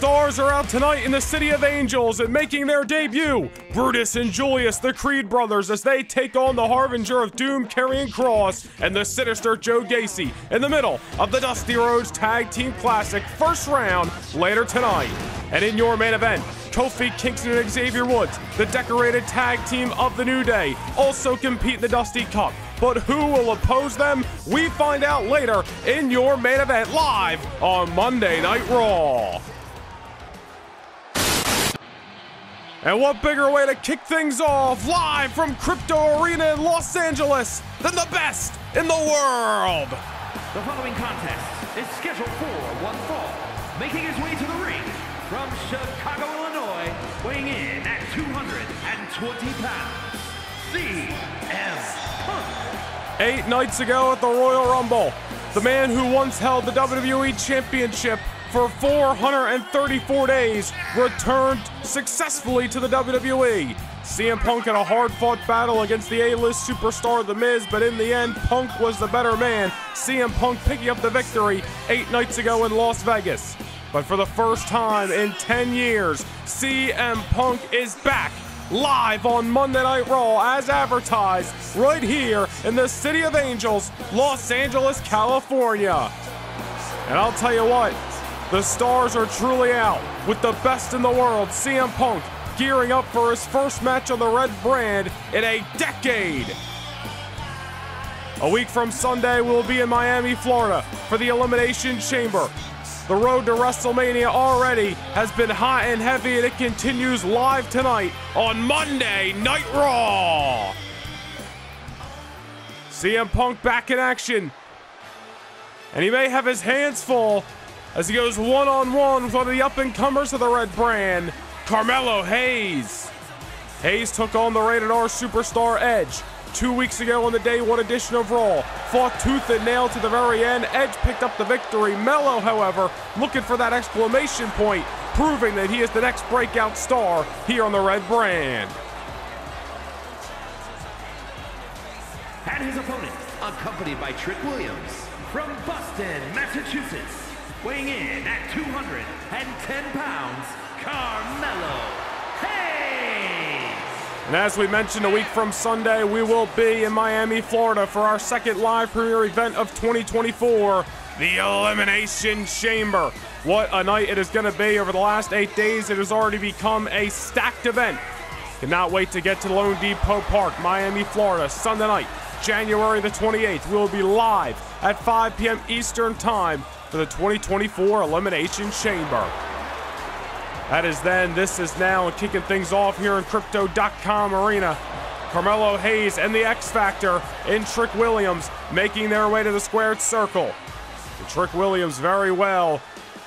stars are out tonight in the City of Angels and making their debut. Brutus and Julius, the Creed brothers, as they take on the Harbinger of Doom, Karrion Kross, and the sinister Joe Gacy in the middle of the Dusty Rhodes Tag Team Classic first round later tonight. And in your main event, Kofi Kingston and Xavier Woods, the decorated tag team of the New Day, also compete in the Dusty Cup. But who will oppose them? We find out later in your main event live on Monday Night Raw. And what bigger way to kick things off live from Crypto Arena in Los Angeles than the best in the world? The following contest is scheduled for one fall. Making his way to the ring from Chicago, Illinois, weighing in at 220 pounds, CM Punk. Eight nights ago at the Royal Rumble, the man who once held the WWE Championship for 434 days returned successfully to the WWE. CM Punk had a hard fought battle against the A list superstar The Miz, but in the end, Punk was the better man. CM Punk picking up the victory eight nights ago in Las Vegas. But for the first time in 10 years, CM Punk is back live on Monday Night Raw as advertised right here in the City of Angels, Los Angeles, California. And I'll tell you what, the stars are truly out with the best in the world, CM Punk, gearing up for his first match on the red brand in a decade. A week from Sunday, we'll be in Miami, Florida for the Elimination Chamber. The road to WrestleMania already has been hot and heavy, and it continues live tonight on Monday Night Raw. CM Punk back in action, and he may have his hands full as he goes one on one with one of the up and comers of the red brand, Carmelo Hayes. Hayes took on the rated R superstar Edge two weeks ago on the day one edition of Raw. Fought tooth and nail to the very end. Edge picked up the victory. Melo, however, looking for that exclamation point, proving that he is the next breakout star here on the red brand. And his opponent, accompanied by Trick Williams from Boston, Massachusetts, weighing in at 210 pounds, Carmelo Hayes. And as we mentioned, a week from Sunday, we will be in Miami, Florida for our second live premiere event of 2024, the Elimination Chamber. What a night it is going to be over the last eight days. It has already become a stacked event. Cannot wait to get to loanDepot Park, Miami, Florida, Sunday night, January the 28th. We will be live at 5 p.m. Eastern Time for the 2024 Elimination Chamber. That is then, this is now, and kicking things off here in Crypto.com Arena. Carmelo Hayes and the X Factor in Trick Williams making their way to the squared circle. And Trick Williams very well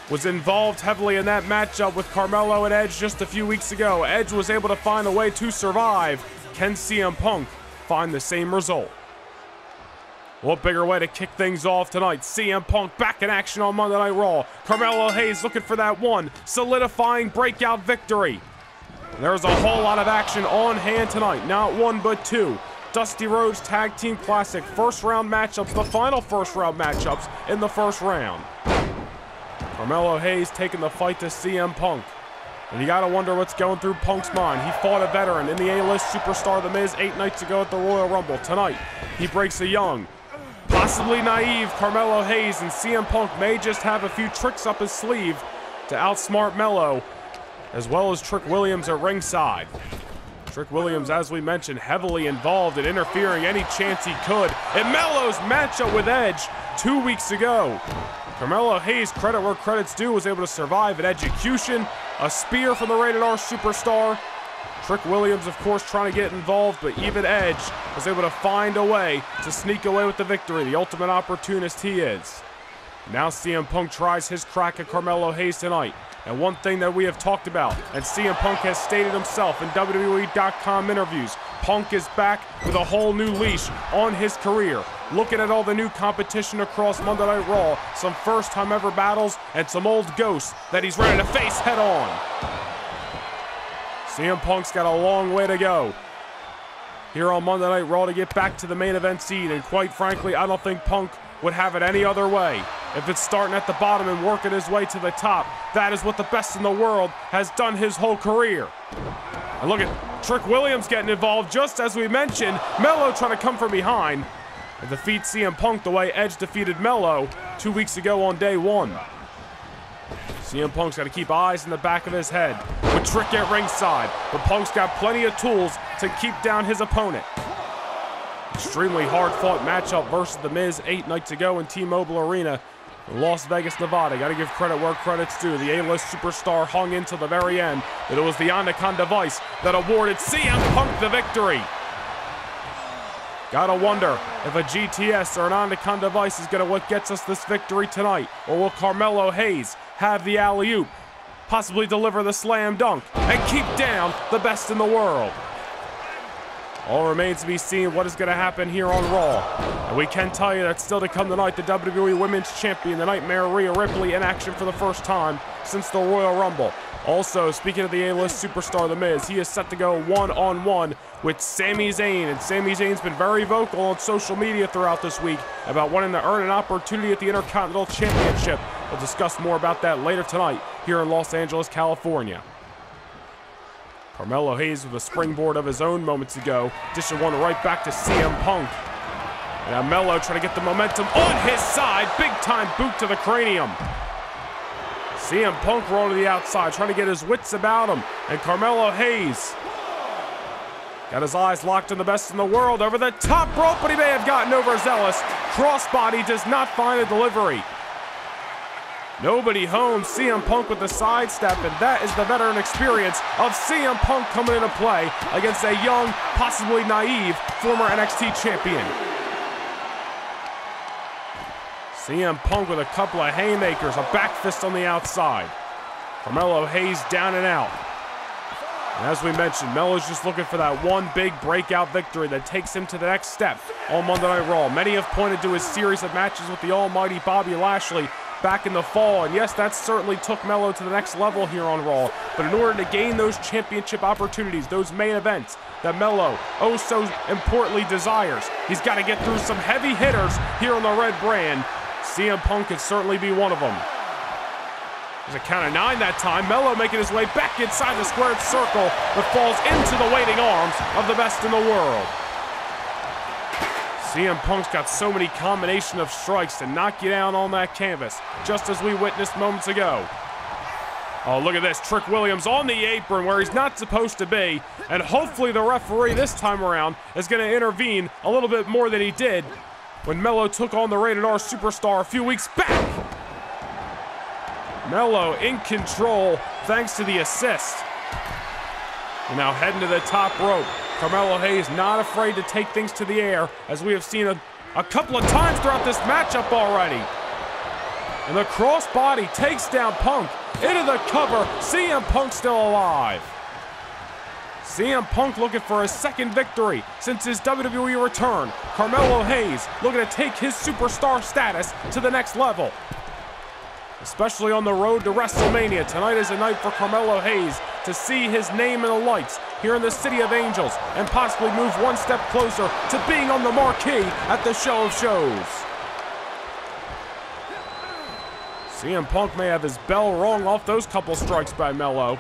was involved heavily in that matchup with Carmelo and Edge just a few weeks ago. Edge was able to find a way to survive. Can CM Punk find the same result? What bigger way to kick things off tonight? CM Punk back in action on Monday Night Raw. Carmelo Hayes looking for that one, solidifying breakout victory. There's a whole lot of action on hand tonight. Not one, but two. Dusty Rhodes Tag Team Classic first round matchups, the final first round matchups in the first round. Carmelo Hayes taking the fight to CM Punk. And you gotta wonder what's going through Punk's mind. He fought a veteran in the A-list superstar The Miz eight nights ago at the Royal Rumble. Tonight, he breaks a young, possibly naive Carmelo Hayes, and CM Punk may just have a few tricks up his sleeve to outsmart Melo, as well as Trick Williams at ringside. Trick Williams, as we mentioned, heavily involved in interfering any chance he could in Melo's matchup with Edge two weeks ago. Carmelo Hayes, credit where credit's due, was able to survive an execution, a spear from the Rated R superstar. Trick Williams, of course, trying to get involved, but even Edge was able to find a way to sneak away with the victory, the ultimate opportunist he is. Now CM Punk tries his crack at Carmelo Hayes tonight. And one thing that we have talked about, and CM Punk has stated himself in WWE.com interviews, Punk is back with a whole new leash on his career. Looking at all the new competition across Monday Night Raw, some first time ever battles, and some old ghosts that he's ready to face head on. CM Punk's got a long way to go here on Monday Night Raw to get back to the main event seed. And quite frankly, I don't think Punk would have it any other way. If it's starting at the bottom and working his way to the top, that is what the best in the world has done his whole career. And look at Trick Williams getting involved, just as we mentioned. Melo trying to come from behind and defeat CM Punk the way Edge defeated Melo two weeks ago on day one. CM Punk's got to keep eyes in the back of his head with Trick at ringside, but Punk's got plenty of tools to keep down his opponent. Extremely hard fought matchup versus The Miz eight nights ago in T Mobile Arena Las Vegas, Nevada. Got to give credit where credit's due. The A list superstar hung in till the very end, but it was the Anaconda Vice that awarded CM Punk the victory. Gotta wonder if a GTS or an Anaconda Vice is gonna what gets us this victory tonight, or will Carmelo Hayes have the alley oop, possibly deliver the slam dunk, and keep down the best in the world? All remains to be seen what is going to happen here on Raw. And we can tell you that still to come tonight, the WWE Women's Champion, the Nightmare Rhea Ripley, in action for the first time since the Royal Rumble. Also, speaking of the A-list superstar The Miz, he is set to go one-on-one with Sami Zayn, and Sami Zayn's been very vocal on social media throughout this week about wanting to earn an opportunity at the Intercontinental Championship. We'll discuss more about that later tonight here in Los Angeles, California. Carmelo Hayes with a springboard of his own moments ago, dishing one right back to CM Punk. Now Melo trying to get the momentum on his side, big time boot to the cranium. CM Punk rolling to the outside, trying to get his wits about him. And Carmelo Hayes got his eyes locked on the best in the world over the top rope, but he may have gotten overzealous. Crossbody does not find a delivery. Nobody home. CM Punk with the sidestep, and that is the veteran experience of CM Punk coming into play against a young, possibly naive former NXT champion. CM Punk with a couple of haymakers, a back fist on the outside. Carmelo Hayes down and out. And as we mentioned, Melo's just looking for that one big breakout victory that takes him to the next step on Monday Night Raw. Many have pointed to his series of matches with the almighty Bobby Lashley back in the fall. And yes, that certainly took Melo to the next level here on Raw. But in order to gain those championship opportunities, those main events that Melo oh so importantly desires, he's got to get through some heavy hitters here on the red brand. CM Punk could certainly be one of them. There's a count of nine that time. Melo making his way back inside the squared circle, but falls into the waiting arms of the best in the world. CM Punk's got so many combination of strikes to knock you down on that canvas, just as we witnessed moments ago. Oh, look at this. Trick Williams on the apron where he's not supposed to be. And hopefully the referee this time around is going to intervene a little bit more than he did when Melo took on the Rated R Superstar a few weeks back. Melo in control thanks to the assist. And now heading to the top rope. Carmelo Hayes not afraid to take things to the air, as we have seen a, a couple of times throughout this matchup already. And the crossbody takes down Punk into the cover. CM Punk still alive. CM Punk looking for a second victory since his WWE return. Carmelo Hayes looking to take his superstar status to the next level especially on the road to WrestleMania. Tonight is a night for Carmelo Hayes to see his name in the lights here in the City of Angels and possibly move one step closer to being on the marquee at the show of shows. CM Punk may have his bell rung off those couple strikes by Melo.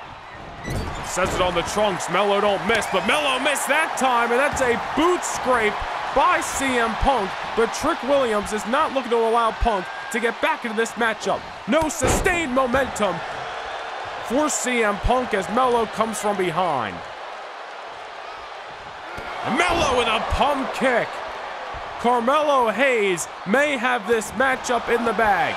Says it on the trunks. Melo don't miss, but Melo missed that time, and that's a boot scrape by CM Punk. But Trick Williams is not looking to allow Punk to get back into this matchup. No sustained momentum for CM Punk as Melo comes from behind. Melo with a pump kick. Carmelo Hayes may have this matchup in the bag.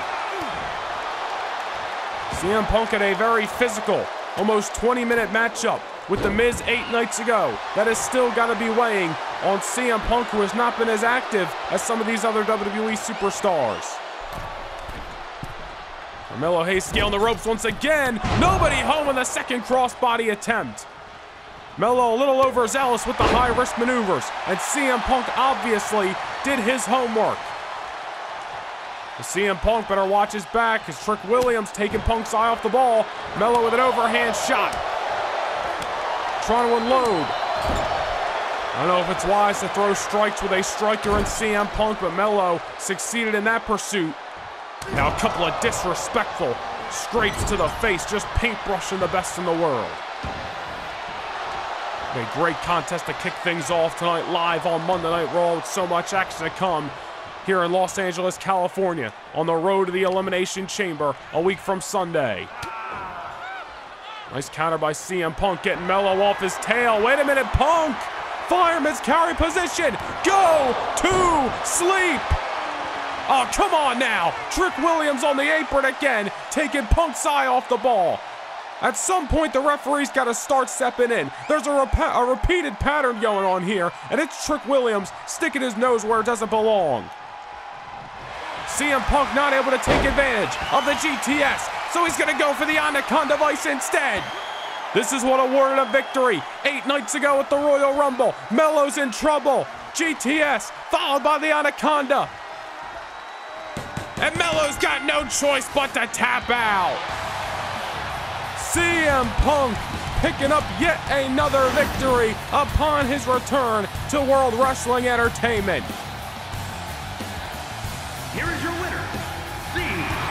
CM Punk had a very physical, almost 20 minute matchup with The Miz eight nights ago. That has still got to be weighing on CM Punk, who has not been as active as some of these other WWE superstars. Carmelo Hayes scaling the ropes once again. Nobody home in the second crossbody attempt. Melo a little overzealous with the high risk maneuvers, and CM Punk obviously did his homework. The CM Punk better watch his back as Trick Williams taking Punk's eye off the ball. Melo with an overhand shot. Trying to unload. I don't know if it's wise to throw strikes with a striker in CM Punk, but Melo succeeded in that pursuit. Now a couple of disrespectful scrapes to the face, just paintbrushing the best in the world. A great contest to kick things off tonight live on Monday Night Raw with so much action to come here in Los Angeles, California on the road to the Elimination Chamber a week from Sunday. Nice counter by CM Punk getting Melo off his tail. Wait a minute, Punk! Fireman's carry position! Go to sleep! Oh, come on now! Trick Williams on the apron again, taking Punk's eye off the ball. At some point, the referee's got to start stepping in. There's a, rep- a repeated pattern going on here, and it's Trick Williams sticking his nose where it doesn't belong. CM Punk not able to take advantage of the GTS, so he's going to go for the Anaconda Vice instead. This is what awarded a victory eight nights ago at the Royal Rumble. Melo's in trouble. GTS followed by the Anaconda. And Melo's got no choice but to tap out. CM Punk picking up yet another victory upon his return to World Wrestling Entertainment. Here is your winner, CM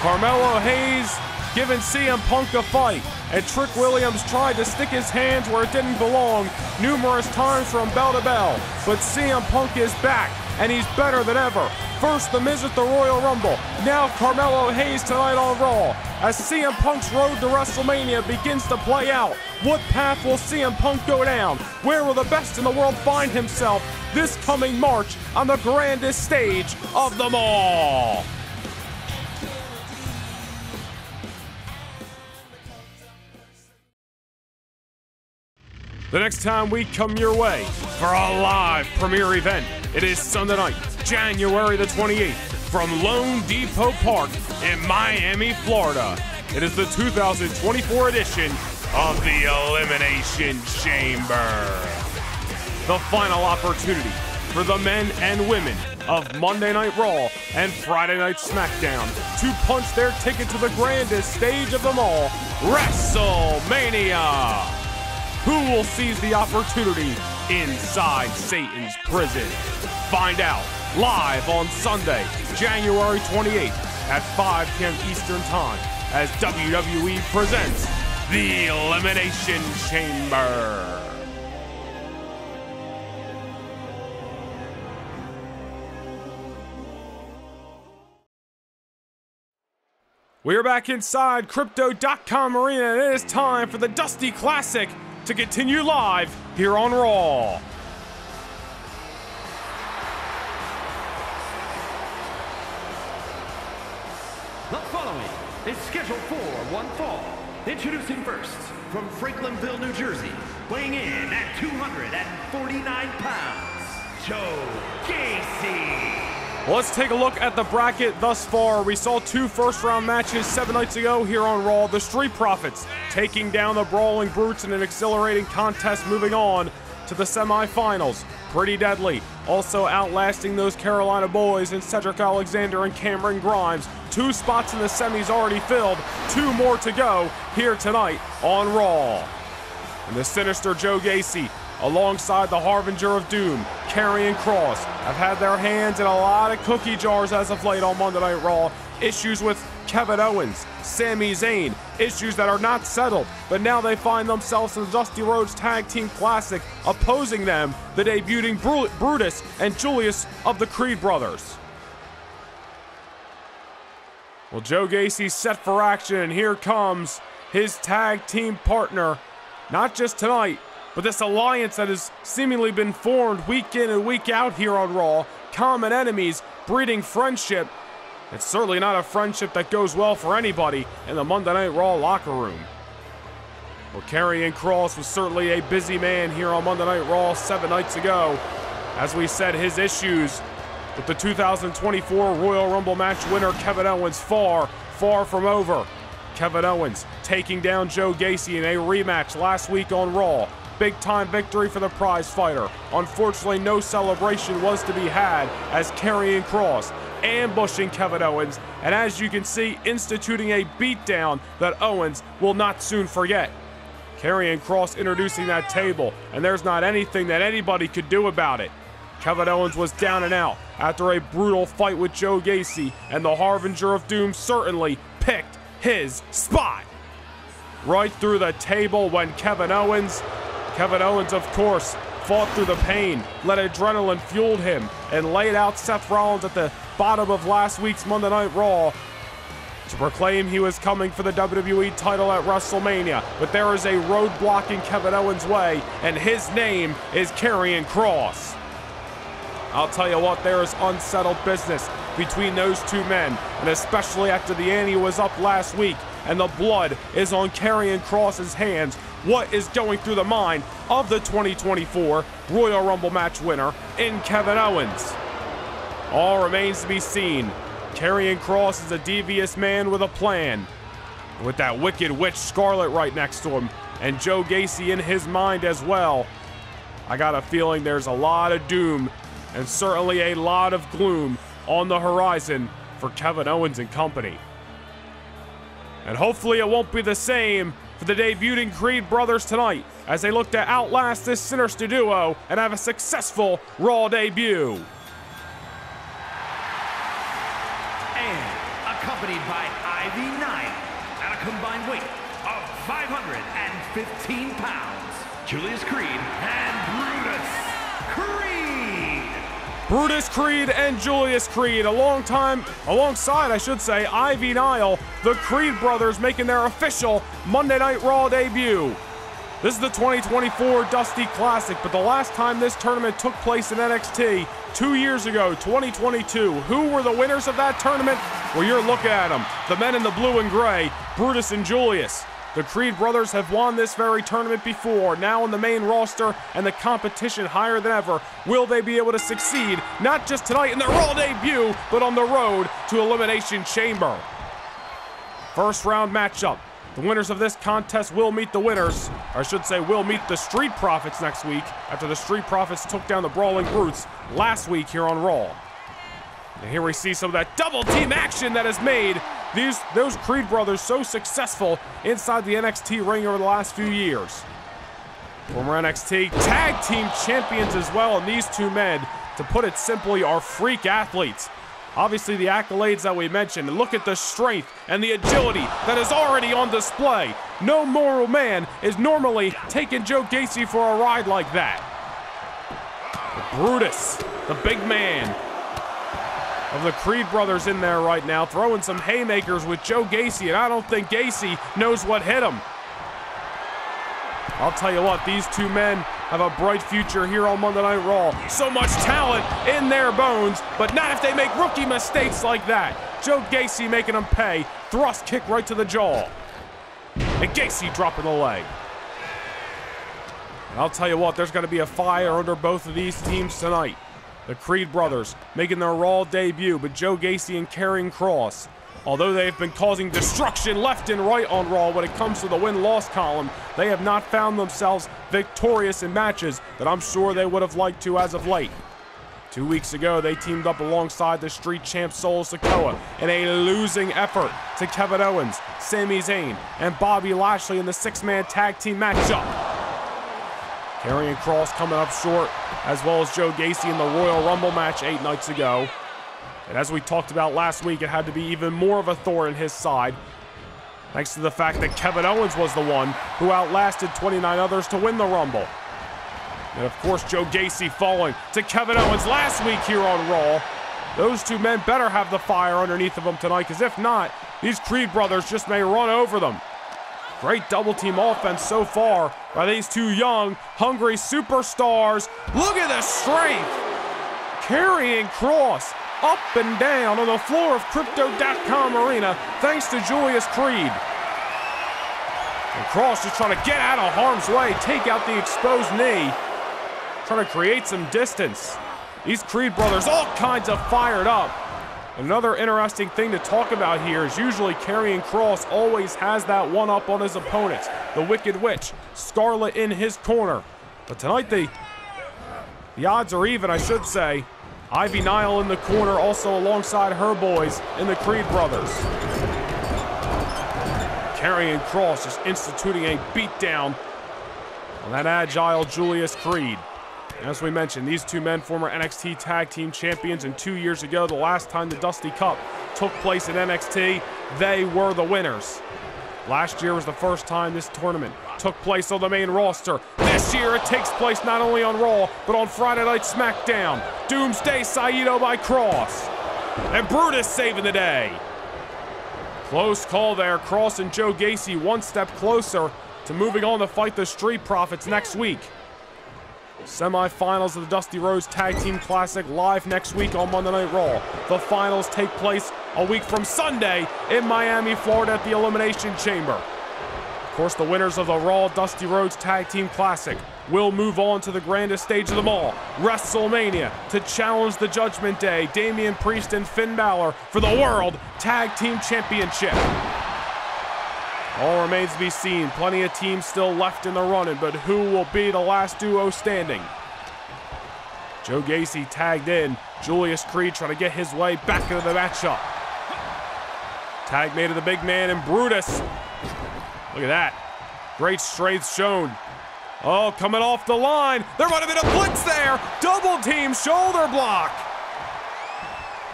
Carmelo Hayes giving CM Punk a fight, and Trick Williams tried to stick his hands where it didn't belong numerous times from bell to bell. But CM Punk is back, and he's better than ever. First, The Miz at the Royal Rumble. Now, Carmelo Hayes tonight on Raw. As CM Punk's road to WrestleMania begins to play out, what path will CM Punk go down? Where will the best in the world find himself this coming March on the grandest stage of them all? The next time we come your way for a live premiere event, it is Sunday night, January the 28th, from loanDepot Park in Miami, Florida. It is the 2024 edition of the Elimination Chamber. The final opportunity for the men and women of Monday Night Raw and Friday Night SmackDown to punch their ticket to the grandest stage of them all, WrestleMania. Who will seize the opportunity inside Satan's prison? Find out live on Sunday, January 28th at 5 p.m. Eastern Time as WWE presents The Elimination Chamber. We are back inside Crypto.com Arena, and it is time for the Dusty Classic to continue live here on Raw. The following is scheduled for one fall. Introducing first, from Franklinville, New Jersey, weighing in at 249 pounds, Joe Gacy. Let's take a look at the bracket thus far. We saw two first round matches seven nights ago here on Raw. The Street Profits taking down the Brawling Brutes in an exhilarating contest, moving on to the semifinals. Pretty deadly. Also outlasting those Carolina boys in Cedric Alexander and Cameron Grimes. Two spots in the semis already filled, two more to go here tonight on Raw. And the sinister Joe Gacy alongside the Harbinger of Doom, Karrion Kross, have had their hands in a lot of cookie jars as of late on Monday Night Raw. Issues with Kevin Owens, Sami Zayn, issues that are not settled, but now they find themselves in the Dusty Rhodes Tag Team Classic, opposing them, the debuting Bru- Brutus and Julius of the Creed Brothers. Well, Joe Gacy's set for action, and here comes his tag team partner, not just tonight, but this alliance that has seemingly been formed week in and week out here on Raw. Common enemies, breeding friendship. It's certainly not a friendship that goes well for anybody in the Monday Night Raw locker room. Well, Karrion Kross was certainly a busy man here on Monday Night Raw seven nights ago. As we said, his issues with the 2024 Royal Rumble match winner Kevin Owens far, far from over. Kevin Owens taking down Joe Gacy in a rematch last week on Raw. Big time victory for the prize fighter. Unfortunately, no celebration was to be had as Karrion Kross ambushing Kevin Owens, and as you can see, instituting a beatdown that Owens will not soon forget. Karrion Kross introducing that table, and there's not anything that anybody could do about it. Kevin Owens was down and out after a brutal fight with Joe Gacy, and the Harbinger of Doom certainly picked his spot. Right through the table when Kevin Owens. Kevin Owens, of course, fought through the pain, let adrenaline fueled him, and laid out Seth Rollins at the bottom of last week's Monday Night Raw to proclaim he was coming for the WWE title at WrestleMania. But there is a roadblock in Kevin Owens' way, and his name is Karrion Kross. I'll tell you what, there is unsettled business between those two men, and especially after the ante was up last week and the blood is on Karrion Kross's hands. What is going through the mind of the 2024 Royal Rumble match winner in Kevin Owens? All remains to be seen. Karrion Kross is a devious man with a plan. With that wicked witch Scarlett right next to him, and Joe Gacy in his mind as well. I got a feeling there's a lot of doom and certainly a lot of gloom on the horizon for Kevin Owens and company. And hopefully it won't be the same for the debuting Creed brothers tonight as they look to outlast this sinister duo and have a successful Raw debut. And accompanied by Ivy Nile at a combined weight of 515 pounds, Julius Creed Brutus Creed and Julius Creed, a long time, alongside, I should say, Ivy Nile, the Creed brothers making their official Monday Night Raw debut. This is the 2024 Dusty Classic, but the last time this tournament took place in NXT, two years ago, 2022, who were the winners of that tournament? Well, you're looking at them. The men in the blue and gray, Brutus and Julius. The Creed brothers have won this very tournament before, now on the main roster, and the competition higher than ever. Will they be able to succeed, not just tonight in their Raw debut, but on the road to Elimination Chamber? First round matchup. The winners of this contest will meet the winners, or I should say, will meet the Street Profits next week after the Street Profits took down the Brawling Brutes last week here on Raw. And here we see some of that double team action that has made these those Creed brothers so successful inside the NXT ring over the last few years. Former NXT tag team champions as well, and these two men, to put it simply, are freak athletes. Obviously, the accolades that we mentioned. Look at the strength and the agility that is already on display. No moral man is normally taking Joe Gacy for a ride like that. Brutus, the big man, of the Creed brothers in there right now, throwing some haymakers with Joe Gacy, and I don't think Gacy knows what hit him. I'll tell you what, these two men have a bright future here on Monday Night Raw. So much talent in their bones, but not if they make rookie mistakes like that. Joe Gacy making them pay. Thrust kick right to the jaw. And Gacy dropping the leg. And I'll tell you what, there's going to be a fire under both of these teams tonight. The Creed brothers making their Raw debut, but Joe Gacy and Karrion Kross. Although they have been causing destruction left and right on Raw when it comes to the win-loss column, they have not found themselves victorious in matches that I'm sure they would have liked to as of late. Two weeks ago, they teamed up alongside the street champ Solo Sikoa in a losing effort to Kevin Owens, Sami Zayn, and Bobby Lashley in the six-man tag team matchup. Karrion Kross coming up short, as well as Joe Gacy in the Royal Rumble match eight nights ago. And as we talked about last week, it had to be even more of a thorn in his side, thanks to the fact that Kevin Owens was the one who outlasted 29 others to win the Rumble. And of course, Joe Gacy falling to Kevin Owens last week here on Raw. Those two men better have the fire underneath of them tonight, because if not, these Creed brothers just may run over them. Great double team offense so far by these two young, hungry superstars. Look at the strength. Karrion Kross up and down on the floor of Crypto.com Arena thanks to Julius Creed. And Kross just trying to get out of harm's way, take out the exposed knee, trying to create some distance. These Creed brothers, all kinds of fired up. Another interesting thing to talk about here is usually Karrion Kross always has that one up on his opponent. The Wicked Witch, Scarlett in his corner. But tonight the the odds are even, I should say. Ivy Nile in the corner, also alongside her boys in the Creed brothers. Karrion Kross is instituting a beatdown on that agile Julius Creed. As we mentioned, these two men, former NXT Tag Team Champions, and two years ago, the last time the Dusty Cup took place in NXT, they were the winners. Last year was the first time this tournament took place on the main roster. This year it takes place not only on Raw, but on Friday Night SmackDown. Doomsday Saito by Kross. And Brutus saving the day. Close call there. Kross and Joe Gacy one step closer to moving on to fight the Street Profits next week. Semi-finals of the Dusty Rhodes Tag Team Classic live next week on Monday Night Raw. The finals take place a week from Sunday in Miami, Florida at the Elimination Chamber. Of course, the winners of the Raw Dusty Rhodes Tag Team Classic will move on to the grandest stage of them all, WrestleMania, to challenge the Judgment Day, Damian Priest and Finn Balor for the World Tag Team Championship. All remains to be seen. Plenty of teams still left in the running, but who will be the last duo standing? Joe Gacy tagged in. Julius Creed trying to get his way back into the matchup. Tag made of the big man and Brutus. Look at that. Great strength shown. Oh, coming off the line. There might have been a blitz there. Double team shoulder block.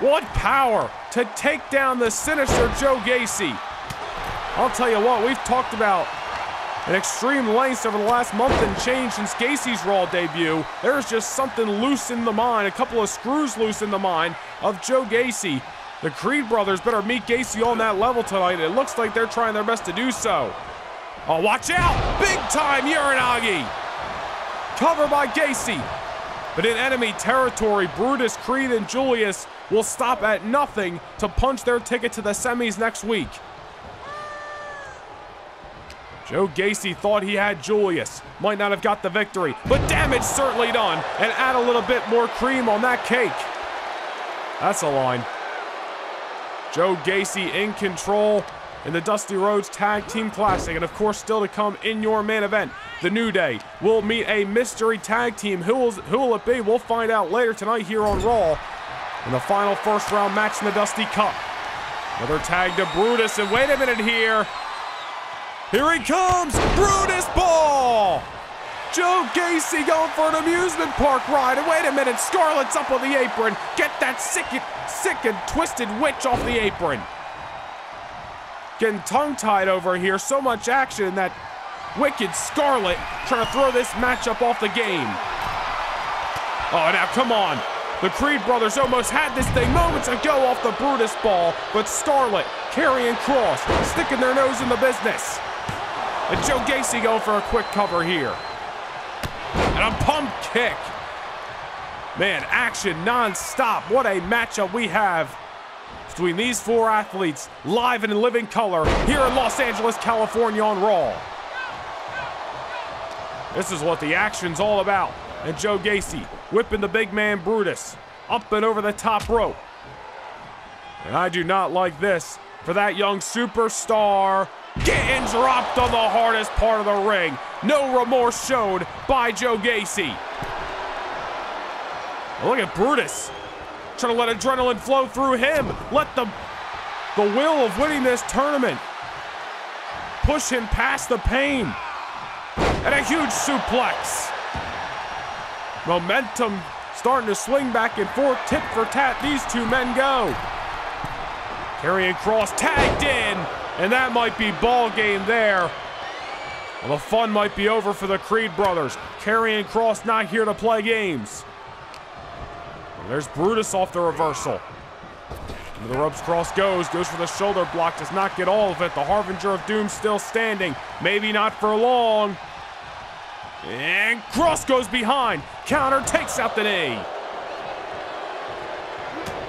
What power to take down the sinister Joe Gacy. I'll tell you what, we've talked about an extreme lengths over the last month and change since Gacy's Raw debut. There's just something loose in the mind, a couple of screws loose in the mind of Joe Gacy. The Creed brothers better meet Gacy on that level tonight. It looks like they're trying their best to do so. Oh, watch out! Big time Uranage! Cover by Gacy. But in enemy territory, Brutus, Creed, and Julius will stop at nothing to punch their ticket to the semis next week. Joe Gacy thought he had Julius. Might not have got the victory, but damage certainly done. And add a little bit more cream on that cake. That's a line. Joe Gacy in control in the Dusty Rhodes Tag Team Classic. And of course, still to come in your main event, The New Day will meet a mystery tag team. Who will, who will it be? We'll find out later tonight here on Raw in the final first round match in the Dusty Cup. Another tag to Brutus. And wait a minute here. Here he comes, Brutus Ball! Joe Gacy going for an amusement park ride. And wait a minute, Scarlett's up on the apron. Get that sick, sick and twisted witch off the apron. Getting tongue-tied over here. So much action in that wicked Scarlett trying to throw this matchup off the game. Oh, now come on. The Creed brothers almost had this thing moments ago off the Brutus ball, but Scarlett, Karrion Kross, sticking their nose in the business. And Joe Gacy going for a quick cover here. And a pump kick. Man, action non-stop. What a matchup we have between these four athletes live and in living color here in Los Angeles, California on Raw. This is what the action's all about. And Joe Gacy whipping the big man Brutus up and over the top rope. And I do not like this for that young superstar getting dropped on the hardest part of the ring. No remorse showed by Joe Gacy. Look at Brutus trying to let adrenaline flow through him. Let the the will of winning this tournament push him past the pain. And a huge suplex. Momentum starting to swing back and forth, tit for tat. These two men go. Karrion Kross tagged in, and that might be ball game there. Well, the fun might be over for the Creed brothers. Karrion Kross not here to play games. There's Brutus off the reversal. The ropes Kross goes, goes for the shoulder block, does not get all of it. The Harbinger of Doom still standing. Maybe not for long. And Kross goes behind. Counter takes out the knee.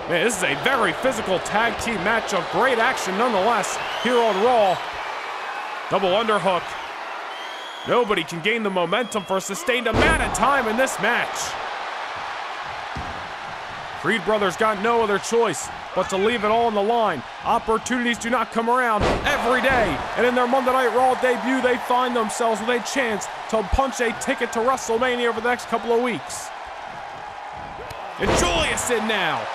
Man, this is a very physical tag team matchup. Great action nonetheless here on Raw. Double underhook. Nobody can gain the momentum for a sustained amount of time in this match. Creed brothers got no other choice but to leave it all on the line. Opportunities do not come around every day, and in their Monday Night Raw debut, they find themselves with a chance to punch a ticket to WrestleMania over the next couple of weeks. And Julius in now.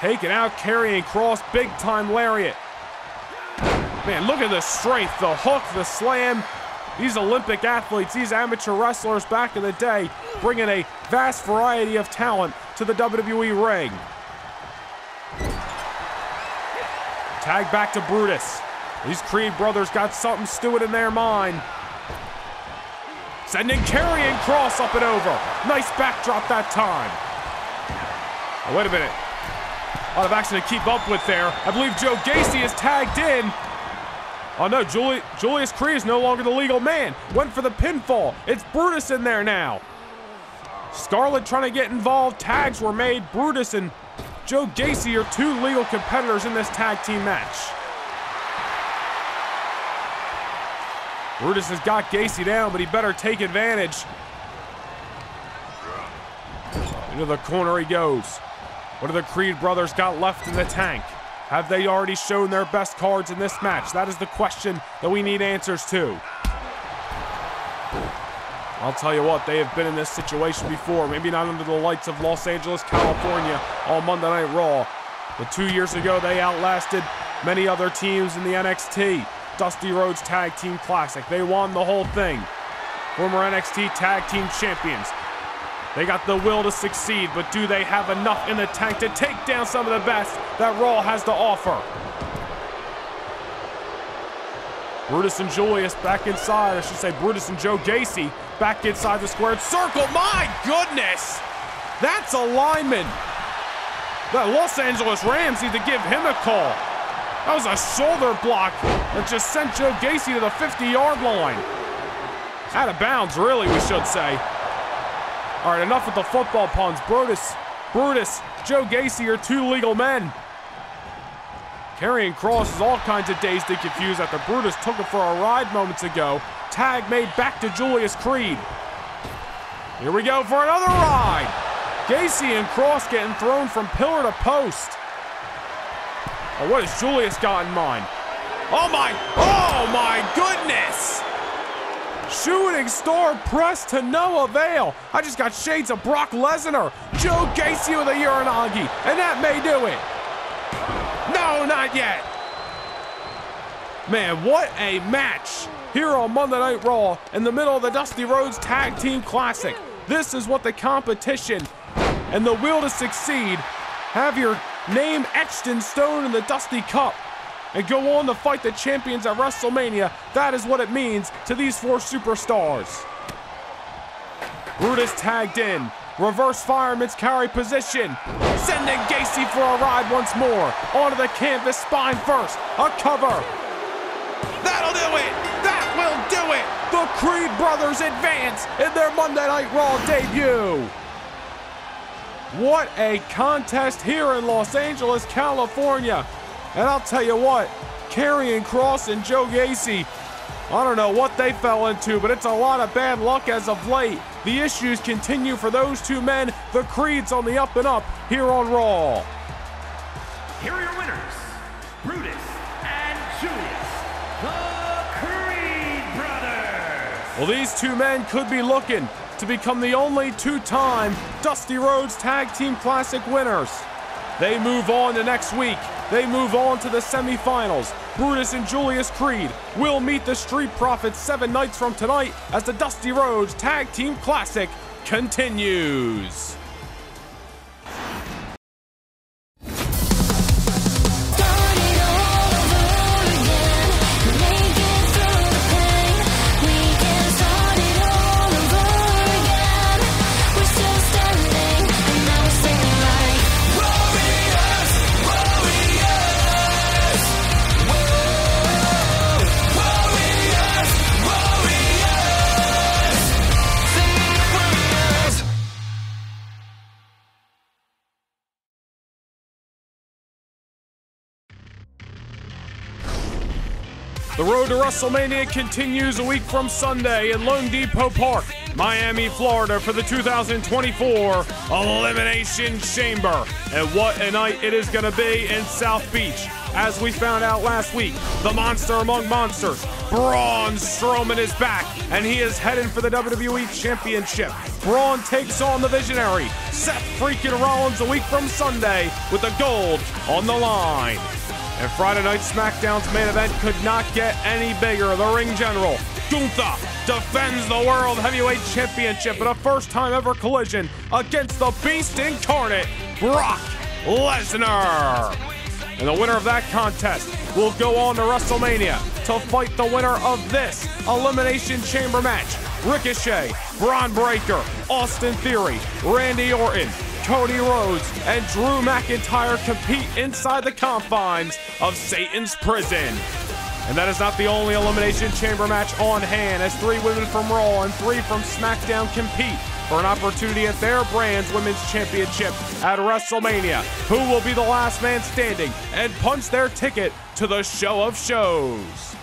Taking out Karrion Kross, big time lariat. Man, look at the strength, the hook, the slam. These Olympic athletes, these amateur wrestlers back in the day, bringing a vast variety of talent to the WWE ring. Tag back to Brutus. These Creed brothers got something stewing in their mind. Sending Karrion Kross up and over. Nice backdrop that time. Oh, wait a minute. Lot of action to keep up with there. I believe Joe Gacy is tagged in. Oh no, Juli- Julius Creed is no longer the legal man. Went for the pinfall. It's Brutus in there now. Scarlett trying to get involved. Tags were made. Brutus and Joe Gacy are two legal competitors in this tag team match. Brutus has got Gacy down, but he better take advantage. Into the corner he goes. What do the Creed brothers got left in the tank? Have they already shown their best cards in this match? That is the question that we need answers to. I'll tell you what, they have been in this situation before. Maybe not under the lights of Los Angeles, California on Monday Night Raw. But two years ago, they outlasted many other teams in the NXT Dusty Rhodes Tag Team Classic. They won the whole thing. Former NXT Tag Team Champions. They got the will to succeed, but do they have enough in the tank to take down some of the best that Raw has to offer? Brutus and Julius back inside. I should say Brutus and Joe Gacy back inside the squared circle. My goodness! That's a lineman. The Los Angeles Rams need to give him a call. That was a shoulder block that just sent Joe Gacy to the 50 yard line. Out of bounds, really, we should say. All right, enough with the football puns. Brutus, Brutus, Joe Gacy are two legal men. Karrion Kross is all kinds of dazed and confused after Brutus took him for a ride moments ago. Tag made back to Julius Creed. Here we go for another ride. Gacy and Kross getting thrown from pillar to post. Oh, what has Julius got in mind? Oh my, oh my goodness! Shooting star press to no avail. I just got shades of Brock Lesnar. Joe Gacy with a Uranage, and that may do it. No, not yet. Man, what a match here on Monday Night Raw in the middle of the Dusty Rhodes Tag Team Classic. This is what the competition and the will to succeed have your name etched in stone in the Dusty Cup and go on to fight the champions at WrestleMania. That is what it means to these four superstars. Brutus tagged in. Reverse fireman's carry position. Sending Gacy for a ride once more. Onto the canvas, spine first. A cover. That'll do it. That will do it. The Creed brothers advance in their Monday Night Raw debut. What a contest here in Los Angeles, California. And I'll tell you what, Karrion Kross and Joe Gacy, I don't know what they fell into, but it's a lot of bad luck as of late. The issues continue for those two men. The Creed's on the up and up here on Raw. Here are your winners, Brutus and Julius, the Creed brothers. Well, these two men could be looking to become the only two time Dusty Rhodes Tag Team Classic winners. They move on to next week. They move on to the semifinals. Brutus and Julius Creed will meet the Street Profits seven nights from tonight as the Dusty Rhodes Tag Team Classic continues. Road to WrestleMania continues a week from Sunday in loanDepot Park, Miami, Florida for the 2024 Elimination Chamber. And what a night it is going to be in South Beach. As we found out last week, the monster among monsters, Braun Strowman is back, and he is heading for the WWE Championship. Braun takes on the visionary, Seth freaking Rollins a week from Sunday with the gold on the line. And Friday Night SmackDown's main event could not get any bigger. The ring general, Gunther, defends the World Heavyweight Championship in a first time ever collision against the Beast Incarnate, Brock Lesnar. And the winner of that contest will go on to WrestleMania to fight the winner of this Elimination Chamber match. Ricochet, Bron Breakker, Austin Theory, Randy Orton, Cody Rhodes, and Drew McIntyre compete inside the confines of Satan's prison. And that is not the only Elimination Chamber match on hand, as three women from Raw and three from SmackDown compete for an opportunity at their brand's Women's Championship at WrestleMania. Who will be the last man standing and punch their ticket to the show of shows?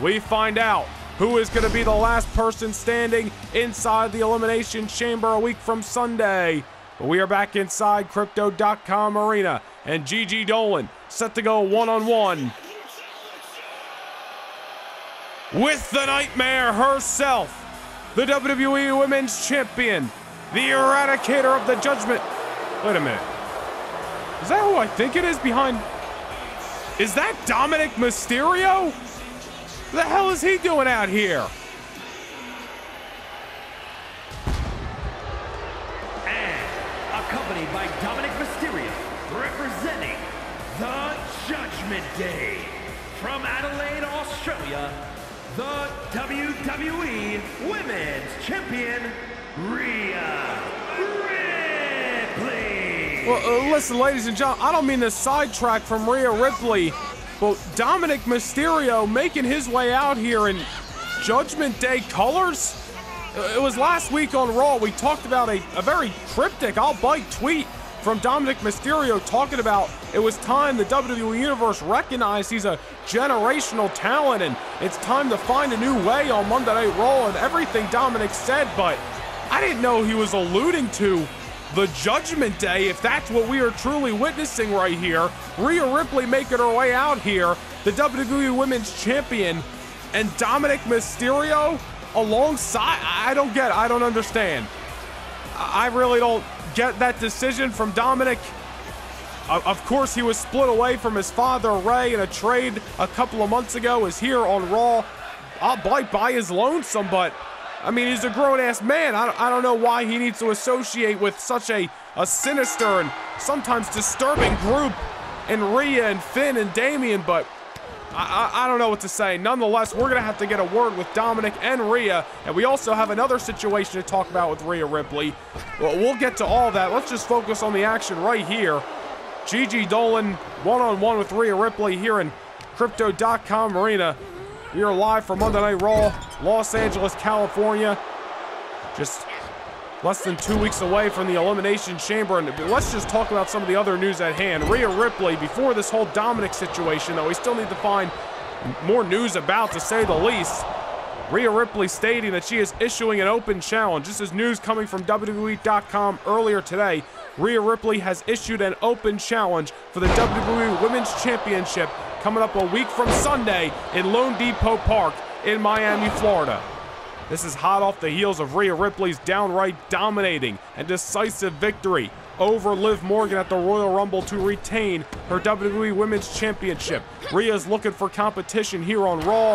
We find out who is going to be the last person standing inside the Elimination Chamber a week from Sunday. But we are back inside Crypto.com Arena, and Gigi Dolin set to go one on one with the Nightmare herself, the WWE Women's Champion, the Eradicator of the Judgment. Wait a minute. Is that who I think it is behind? Is that Dominic Mysterio? The hell is he doing out here? The WWE Women's Champion, Rhea Ripley. Well, uh, listen, ladies and gentlemen, I don't mean to sidetrack from Rhea Ripley, but Dominic Mysterio making his way out here in Judgment Day colors. Uh, It was last week on Raw. We talked about a, a very cryptic, I'll bite tweet from Dominic Mysterio talking about it was time the WWE Universe recognized he's a generational talent and it's time to find a new way on Monday Night Raw and everything Dominic said, but I didn't know he was alluding to the Judgment Day, if that's what we are truly witnessing right here. Rhea Ripley making her way out here, the WWE Women's Champion, and Dominic Mysterio alongside. I don't get. I don't understand. I really don't get that decision from Dominic. Of course, he was split away from his father, Rey, in a trade a couple of months ago. Is here on Raw. Uh, I'll bite by his lonesome, but I mean, he's a grown ass man. I don't, know why he needs to associate with such a, a sinister and sometimes disturbing group in Rhea and Finn and Damian, but I, I, I don't know what to say. Nonetheless, we're going to have to get a word with Dominic and Rhea, and we also have another situation to talk about with Rhea Ripley. Well, we'll get to all that. Let's just focus on the action right here. Gigi Dolin one on one with Rhea Ripley here in Crypto.com Arena. We are live from Monday Night Raw, Los Angeles, California. Just less than two weeks away from the Elimination Chamber. And let's just talk about some of the other news at hand. Rhea Ripley, before this whole Dominic situation, though, we still need to find more news about, to say the least. Rhea Ripley stating that she is issuing an open challenge. This is news coming from WWE.com earlier today. Rhea Ripley has issued an open challenge for the WWE Women's Championship coming up a week from Sunday in loanDepot Park in Miami, Florida. This is hot off the heels of Rhea Ripley's downright dominating and decisive victory over Liv Morgan at the Royal Rumble to retain her WWE Women's Championship. Rhea's looking for competition here on Raw.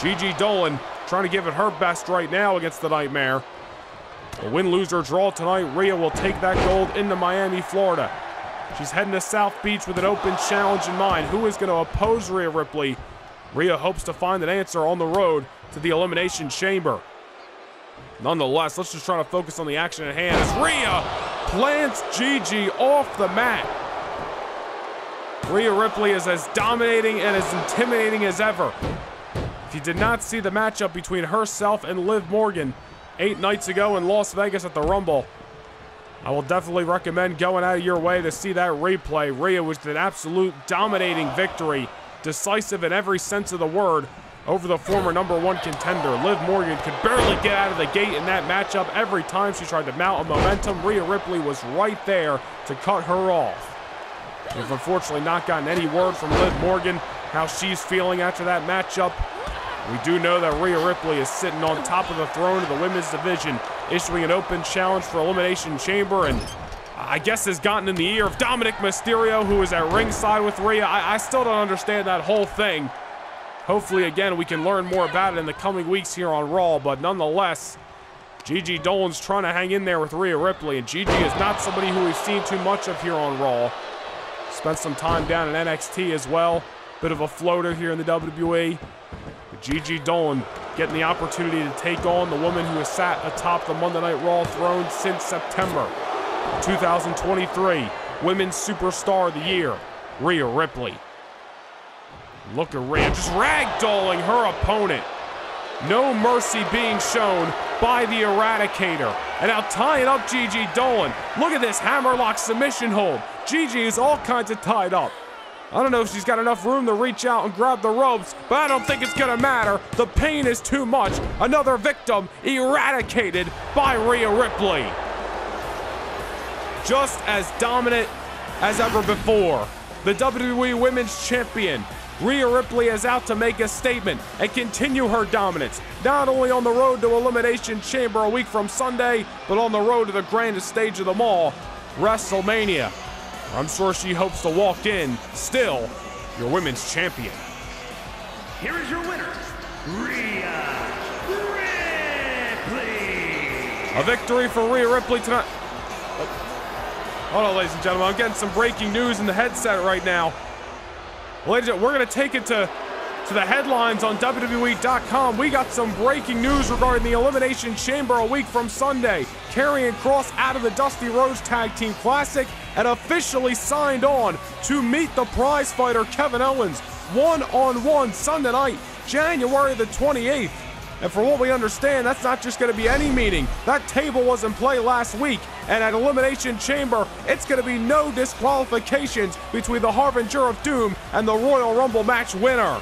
Gigi Dolin trying to give it her best right now against the Nightmare. A win, lose, or draw tonight, Rhea will take that gold into Miami, Florida. She's heading to South Beach with an open challenge in mind. Who is going to oppose Rhea Ripley? Rhea hopes to find an answer on the road to the Elimination Chamber. Nonetheless, let's just try to focus on the action at hand as Rhea plants Gigi off the mat. Rhea Ripley is as dominating and as intimidating as ever. If you did not see the matchup between herself and Liv Morgan eight nights ago in Las Vegas at the Rumble, I will definitely recommend going out of your way to see that replay. Rhea was an absolute dominating victory, decisive in every sense of the word, over the former number one contender. Liv Morgan could barely get out of the gate in that matchup. Every time she tried to mount a momentum, Rhea Ripley was right there to cut her off. We've unfortunately not gotten any word from Liv Morgan how she's feeling after that matchup. We do know that Rhea Ripley is sitting on top of the throne of the women's division, issuing an open challenge for Elimination Chamber, and I guess has gotten in the ear of Dominic Mysterio, who is at ringside with Rhea. I, I still don't understand that whole thing. Hopefully, again, we can learn more about it in the coming weeks here on Raw, but nonetheless, Gigi Dolin's trying to hang in there with Rhea Ripley, and Gigi is not somebody who we've seen too much of here on Raw. Spent some time down in NXT as well. Bit of a floater here in the WWE. But Gigi Dolin getting the opportunity to take on the woman who has sat atop the Monday Night Raw throne since September 2023. Women's Superstar of the Year, Rhea Ripley. Look at Rhea just ragdolling her opponent. No mercy being shown by the Eradicator. And now tying up Gigi Dolin. Look at this hammerlock submission hold. Gigi is all kinds of tied up. I don't know if she's got enough room to reach out and grab the ropes, but I don't think it's gonna matter. The pain is too much. Another victim eradicated by Rhea Ripley. Just as dominant as ever before. The WWE Women's Champion, Rhea Ripley, is out to make a statement and continue her dominance, not only on the road to Elimination Chamber a week from Sunday, but on the road to the grandest stage of them all, WrestleMania. I'm sure she hopes to walk in, still, your women's champion. Here is your winner, Rhea Ripley. A victory for Rhea Ripley tonight. Oh. Hold on, ladies and gentlemen. I'm getting some breaking news in the headset right now. Ladies, and gentlemen, we're going to take it to, to the headlines on WWE.com. We got some breaking news regarding the Elimination Chamber a week from Sunday. Karrion Kross out of the Dusty Rhodes Tag Team Classic and officially signed on to meet the prize fighter Kevin Owens one on one Sunday night, January the 28th. And for what we understand, that's not just going to be any meeting. That table was in play last week, and at Elimination Chamber, it's going to be no disqualifications between the Harbinger of Doom and the Royal Rumble match winner.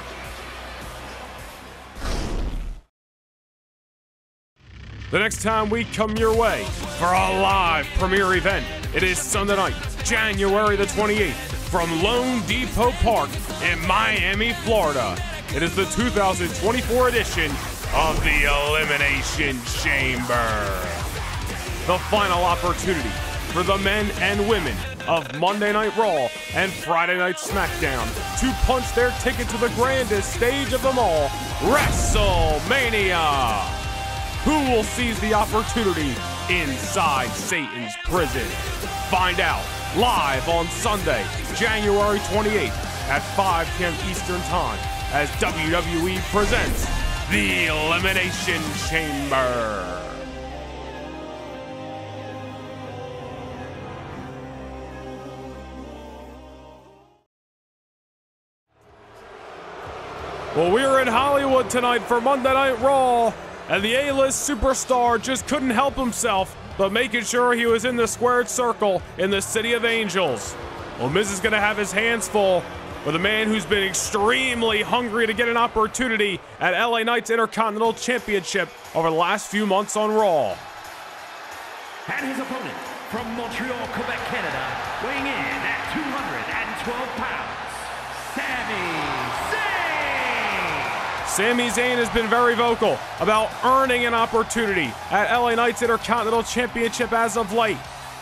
The next time we come your way for a live premiere event, it is Sunday night, January the 28th, from loanDepot Park in Miami, Florida. It is the 2024 edition of the Elimination Chamber. The final opportunity for the men and women of Monday Night Raw and Friday Night SmackDown to punch their ticket to the grandest stage of them all, WrestleMania. Who will seize the opportunity inside Satan's prison? Find out live on Sunday, January 28th at 5 p.m. Eastern Time as WWE presents the Elimination Chamber. Well, we're in Hollywood tonight for Monday Night Raw, and the A-list superstar just couldn't help himself but making sure he was in the squared circle in the City of Angels. Well, Miz is going to have his hands full with a man who's been extremely hungry to get an opportunity at LA Knight's Intercontinental Championship over the last few months on Raw. And his opponent from Montreal, Quebec, Canada, weighing in at 212 pounds, Sami Zayn. Sami Zayn has been very vocal about earning an opportunity at LA Knight's Intercontinental Championship as of late.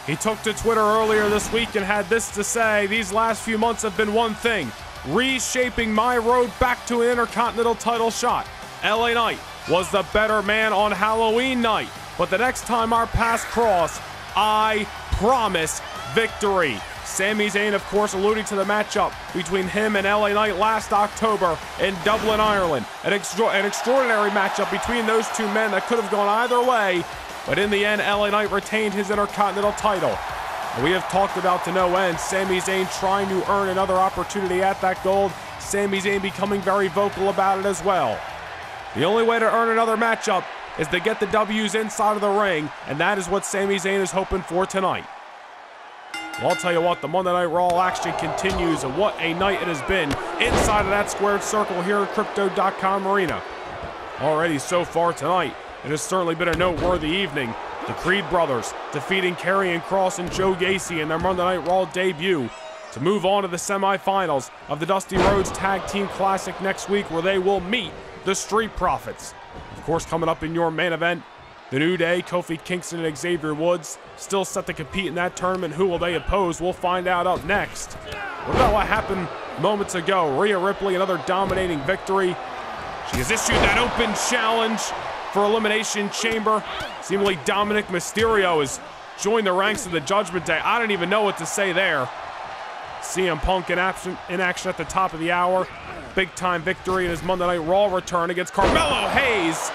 He took to Twitter earlier this week and had this to say These last few months have been one thing reshaping my road back to an Intercontinental title shot. LA Knight was the better man on Halloween night, but the next time our paths cross, I promise victory. Sami Zayn, of course, alluding to the matchup between him and LA Knight last October in Dublin, Ireland. An, extra- an extraordinary matchup between those two men that could have gone either way, but in the end, LA Knight retained his Intercontinental title. We have talked about to no end Sami Zayn trying to earn another opportunity at that gold. Sami Zayn becoming very vocal about it as well. The only way to earn another matchup is to get the W's inside of the ring, and that is what Sami Zayn is hoping for tonight. Well, I'll tell you what, the Monday Night Raw action continues, and what a night it has been inside of that squared circle here at Crypto.com Arena. Already so far tonight, it has certainly been a noteworthy evening. The Creed brothers defeating Karrion Kross and Joe Gacy in their Monday Night Raw debut to move on to the semifinals of the Dusty Rhodes Tag Team Classic next week, where they will meet the Street Profits. Of course, coming up in your main event, the New Day, Kofi Kingston and Xavier Woods, still set to compete in that tournament. Who will they oppose? We'll find out up next. What about what happened moments ago? Rhea Ripley, another dominating victory. She has issued that open challenge for Elimination Chamber. Seemingly Dominic Mysterio has joined the ranks of the Judgment Day. I don't even know what to say there. CM Punk in action, in action at the top of the hour. Big time victory in his Monday Night Raw return against Carmelo Hayes.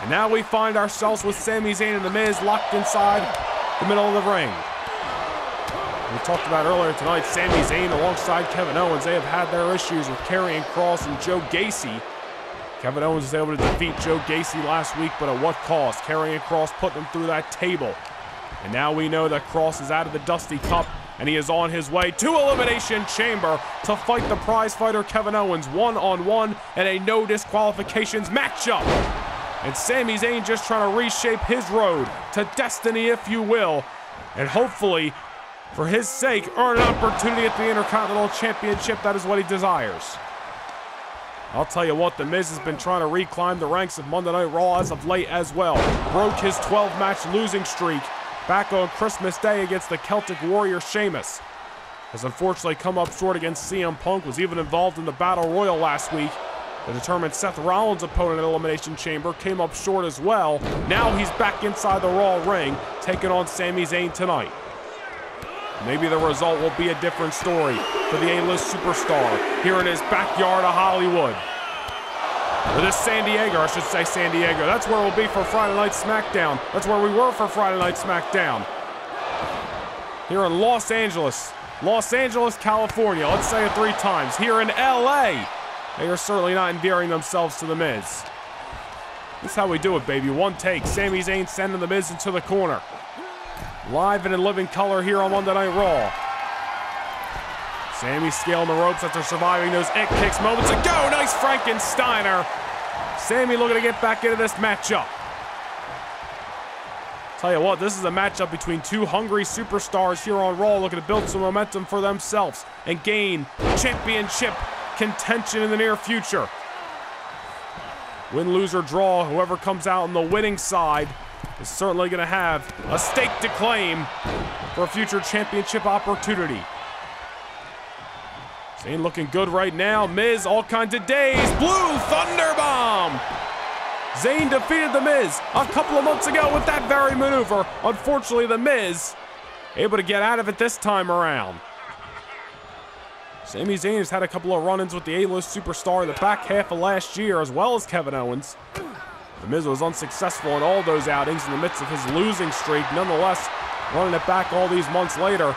And now we find ourselves with Sami Zayn and The Miz locked inside the middle of the ring. We talked about earlier tonight, Sami Zayn alongside Kevin Owens, they have had their issues with Karrion Kross and Joe Gacy. Kevin Owens was able to defeat Joe Gacy last week, but at what cost? Karrion Kross put him through that table. And now we know that Kross is out of the Dusty Cup and he is on his way to Elimination Chamber to fight the prize fighter Kevin Owens one on one in a no disqualifications matchup. And Sami Zayn just trying to reshape his road to destiny, if you will, and hopefully, for his sake, earn an opportunity at the Intercontinental Championship. That is what he desires. I'll tell you what, The Miz has been trying to reclimb the ranks of Monday Night Raw as of late as well. Broke his 12 match losing streak back on Christmas Day against the Celtic Warrior Sheamus. Has unfortunately come up short against CM Punk, was even involved in the Battle Royal last week. The determined Seth Rollins' opponent in Elimination Chamber came up short as well. Now he's back inside the Raw ring, taking on Sami Zayn tonight. Maybe the result will be a different story for the A-list superstar here in his backyard of Hollywood. Or this San Diego, I should say San Diego. That's where we'll be for Friday Night SmackDown. That's where we were for Friday Night SmackDown. Here in Los Angeles. Los Angeles, California. Let's say it three times. Here in LA. They are certainly not endearing themselves to The Miz. This is how we do it, baby. One take. Sami Zayn sending The Miz into the corner. Live and in living color here on Monday Night Raw. Sami scaling the ropes after surviving those egg kicks moments ago. Nice Frankensteiner. Sami looking to get back into this matchup. Tell you what, this is a matchup between two hungry superstars here on Raw looking to build some momentum for themselves and gain championship contention in the near future. Win, lose, or draw, whoever comes out on the winning side is certainly going to have a stake to claim for a future championship opportunity. Zayn looking good right now. Miz, all kinds of days. Blue Thunder Bomb. Zayn defeated The Miz a couple of months ago with that very maneuver. Unfortunately, The Miz able to get out of it this time around. Sami Zayn has had a couple of run-ins with the A-list superstar in the back half of last year, as well as Kevin Owens. The Miz was unsuccessful in all those outings in the midst of his losing streak. Nonetheless, running it back all these months later,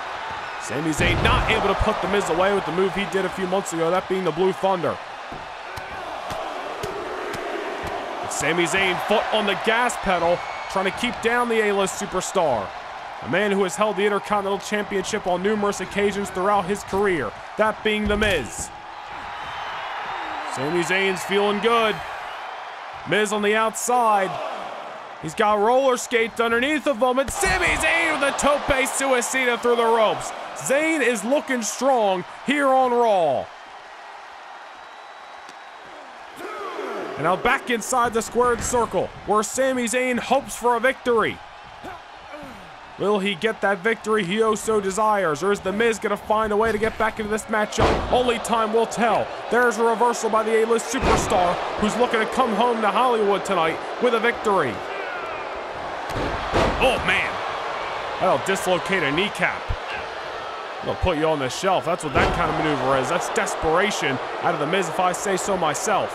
Sami Zayn not able to put The Miz away with the move he did a few months ago, that being the Blue Thunder. Sami Zayn foot on the gas pedal, trying to keep down the A-list superstar. A man who has held the Intercontinental Championship on numerous occasions throughout his career, that being The Miz. Sami Zayn's feeling good. Miz on the outside. He's got roller skates underneath of him, and Sami Zayn with a tope suicida through the ropes. Zayn is looking strong here on Raw. And now back inside the squared circle, where Sami Zayn hopes for a victory. Will he get that victory he oh so desires, or is The Miz going to find a way to get back into this matchup? Only time will tell. There's a reversal by the A-list superstar, who's looking to come home to Hollywood tonight with a victory. Oh, man. That'll dislocate a kneecap. It'll put you on the shelf. That's what that kind of maneuver is. That's desperation out of The Miz, if I say so myself.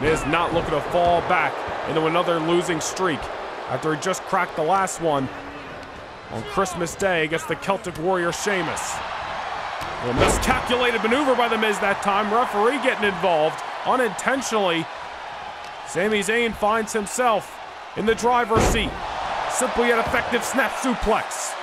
Miz not looking to fall back into another losing streak after he just cracked the last one on Christmas Day against the Celtic Warrior Sheamus. A miscalculated maneuver by The Miz that time. Referee getting involved unintentionally. Sami Zayn finds himself in the driver's seat. Simple yet effective snap suplex.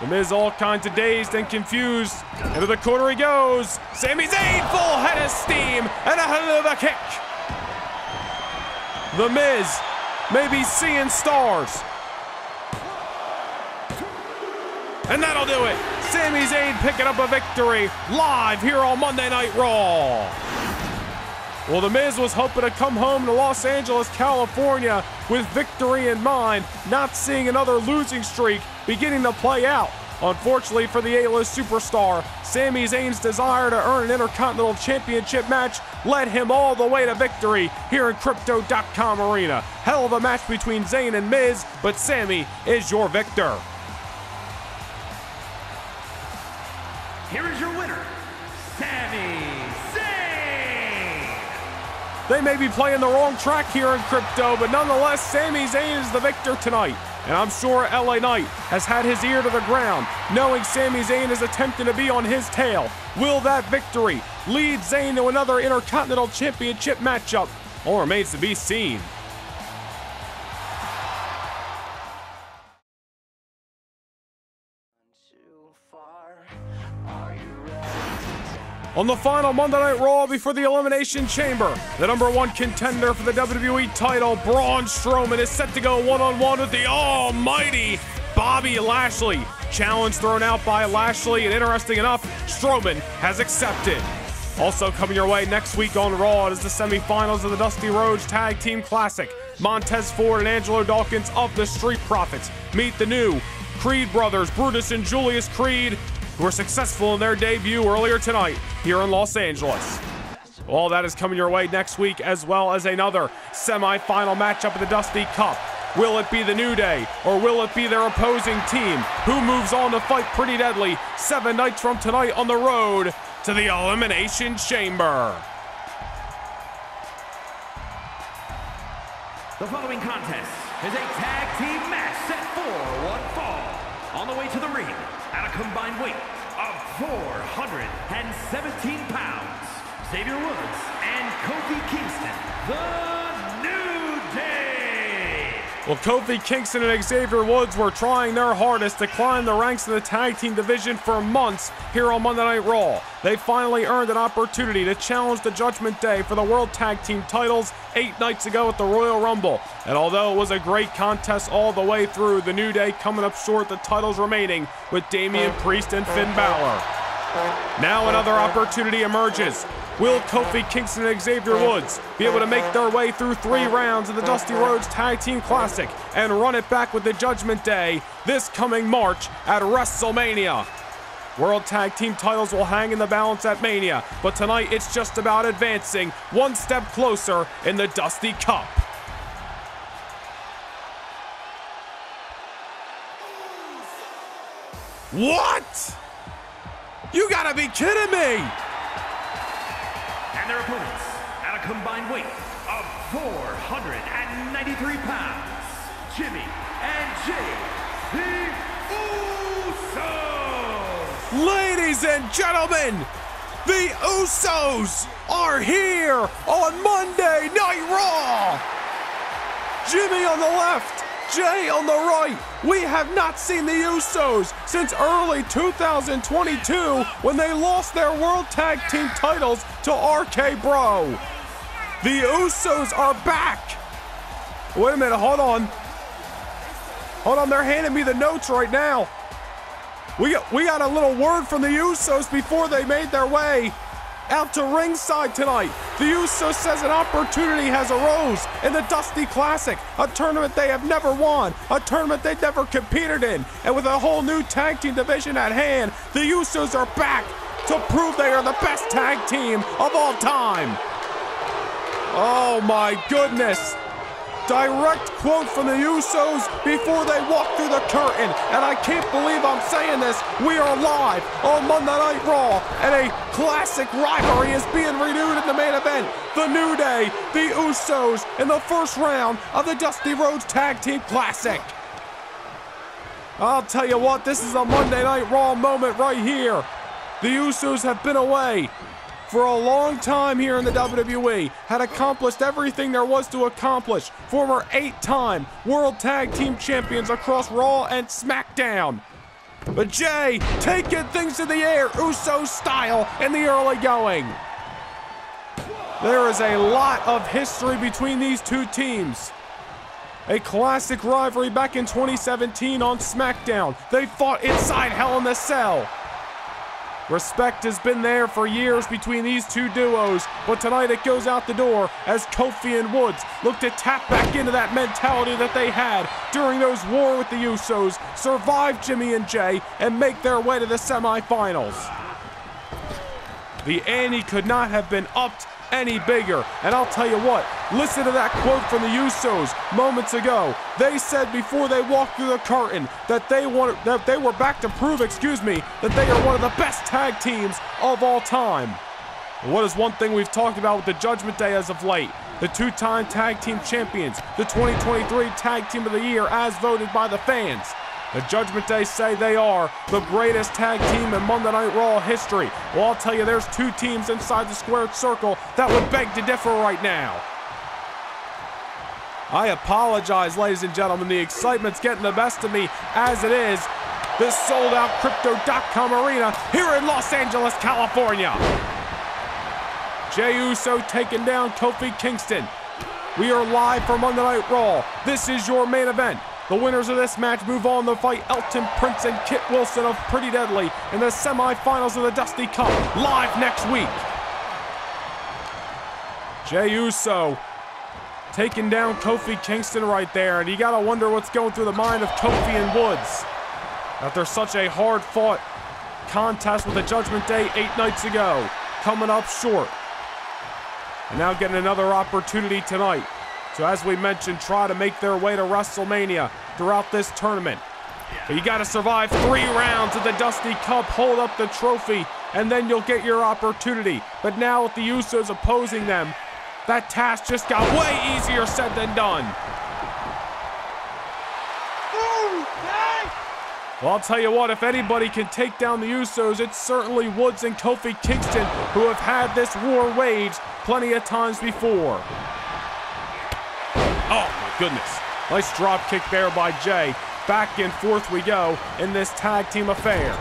The Miz all kinds of dazed and confused. Into the corner he goes. Sami Zayn full head of steam and a hell of a kick. The Miz may be seeing stars. And that'll do it. Sami Zayn picking up a victory live here on Monday Night Raw. Well, The Miz was hoping to come home to Los Angeles, California with victory in mind, not seeing another losing streak beginning to play out. Unfortunately for the A-list superstar, Sami Zayn's desire to earn an Intercontinental Championship match led him all the way to victory here in Crypto.com Arena. Hell of a match between Zayn and Miz, but Sami is your victor. They may be playing the wrong track here in crypto, but nonetheless, Sami Zayn is the victor tonight. And I'm sure LA Knight has had his ear to the ground, knowing Sami Zayn is attempting to be on his tail. Will that victory lead Zayn to another Intercontinental Championship matchup? All remains to be seen. On the final Monday Night Raw before the Elimination Chamber, the number one contender for the WWE title, Braun Strowman, is set to go one on one with the almighty Bobby Lashley. Challenge thrown out by Lashley, and interesting enough, Strowman has accepted. Also coming your way next week on Raw is the semifinals of the Dusty Rhodes Tag Team Classic. Montez Ford and Angelo Dawkins of the Street Profits meet the new Creed brothers, Brutus and Julius Creed, who were successful in their debut earlier tonight here in Los Angeles. All that is coming your way next week, as well as another semi-final matchup of the Dusty Cup. Will it be the New Day, or will it be their opposing team? Who moves on to fight Pretty Deadly seven nights from tonight on the road to the Elimination Chamber? The following contest is a tag team match set for one fall. On the way to the ring, at a combined weight 417 pounds, Xavier Woods and Kofi Kingston, the. Well, Kofi Kingston and Xavier Woods were trying their hardest to climb the ranks of the tag team division for months here on Monday Night Raw. They finally earned an opportunity to challenge the Judgment Day for the World Tag Team titles eight nights ago at the Royal Rumble. And although it was a great contest all the way through, the New Day coming up short, the titles remaining with Damian Priest and Finn Balor. Now another opportunity emerges. Will Kofi Kingston and Xavier Woods be able to make their way through three rounds of the Dusty Rhodes Tag Team Classic and run it back with the Judgment Day this coming March at WrestleMania? World Tag Team titles will hang in the balance at Mania, but tonight it's just about advancing one step closer in the Dusty Cup. What? You gotta be kidding me! Their opponents, at a combined weight of 493 pounds, Jimmy and Jey, the Usos. Ladies and gentlemen, the Usos are here on Monday Night Raw. Jimmy on the left, Jey on the right. We have not seen the Usos since early 2022 when they lost their World Tag Team titles to RK Bro. The Usos are back. Wait a minute, hold on. Hold on, they're handing me the notes right now. We got, we got a little word from the Usos before they made their way out to ringside tonight. The Usos says an opportunity has arose in the Dusty Classic, a tournament they have never won, a tournament they never competed in, and with a whole new tag team division at hand, the Usos are back to prove they are the best tag team of all time. Oh my goodness. Direct quote from the Usos before they walk through the curtain. And I can't believe I'm saying this. We are live on Monday Night Raw, and a classic rivalry is being renewed in the main event. The New Day, the Usos, in the first round of the Dusty Rhodes Tag Team Classic. I'll tell you what, this is a Monday Night Raw moment right here. The Usos have been away for a long time here in the WWE, had accomplished everything there was to accomplish. Former eight time World Tag Team Champions across Raw and SmackDown. But Jey taking things to the air, Uso style in the early going. There is a lot of history between these two teams. A classic rivalry back in 2017 on SmackDown. They fought inside Hell in the Cell. Respect has been there for years between these two duos, but tonight it goes out the door as Kofi and Woods look to tap back into that mentality that they had during those war with the Usos, survive Jimmy and Jey, and make their way to the semifinals. The ante could not have been upped any bigger. And I'll tell you what, listen to that quote from the Usos moments ago. They said before they walked through the curtain that they wanted that they were back to prove, excuse me, that they are one of the best tag teams of all time. What is one thing we've talked about with the Judgment Day as of late? The two-time tag team champions, the 2023 tag team of the year as voted by the fans. The Judgment Day say they are the greatest tag team in Monday Night Raw history. Well, I'll tell you, there's two teams inside the squared circle that would beg to differ right now. I apologize, ladies and gentlemen. The excitement's getting the best of me as it is. This sold out Crypto.com arena here in Los Angeles, California. Jey Uso taking down Kofi Kingston. We are live from Monday Night Raw. This is your main event. The winners of this match move on to fight Elton Prince and Kit Wilson of Pretty Deadly in the semifinals of the Dusty Cup live next week. Jey Uso taking down Kofi Kingston right there, and you gotta wonder what's going through the mind of Kofi and Woods. After such a hard fought contest with the Judgment Day eight nights ago, coming up short. And now getting another opportunity tonight so as we mentioned, try to make their way to WrestleMania throughout this tournament. But you got to survive three rounds of the Dusty Cup, hold up the trophy, and then you'll get your opportunity. But now with the Usos opposing them, that task just got way easier said than done. Well, I'll tell you what, if anybody can take down the Usos, it's certainly Woods and Kofi Kingston, who have had this war waged plenty of times before. Oh, my goodness. Nice drop kick there by Jey. Back and forth we go in this tag team affair.